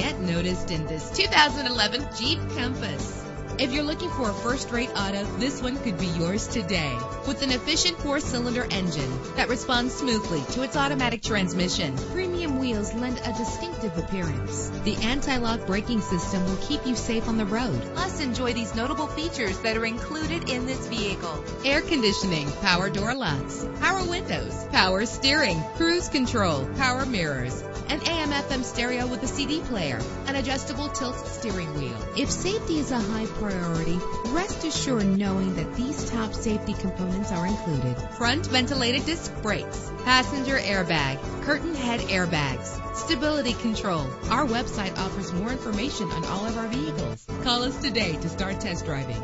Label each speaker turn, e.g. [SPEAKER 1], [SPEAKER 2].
[SPEAKER 1] get noticed in this 2011 Jeep Compass. If you're looking for a first-rate auto, this one could be yours today. With an efficient four-cylinder engine that responds smoothly to its automatic transmission, premium wheels lend a distinctive appearance. The anti-lock braking system will keep you safe on the road. Plus, enjoy these notable features that are included in this vehicle. Air conditioning, power door locks, power windows, power steering, cruise control, power mirrors, an AM FM stereo with a CD player, an adjustable tilt steering wheel. If safety is a high priority, rest assured knowing that these top safety components are included. Front ventilated disc brakes, passenger airbag, curtain head airbags, stability control. Our website offers more information on all of our vehicles. Call us today to start test driving.